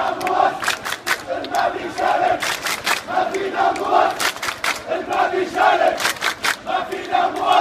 ناموس البابي شارك ما في ناموس ما في ناموس.